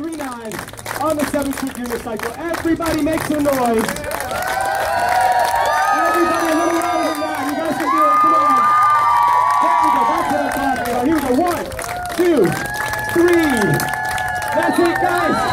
on the 7th Street Unicycle. Everybody make some noise. Everybody a little louder than that. You guys can do it. Come on. There we go. That's what I'm talking about. Here we go. One, two, three. That's it, guys.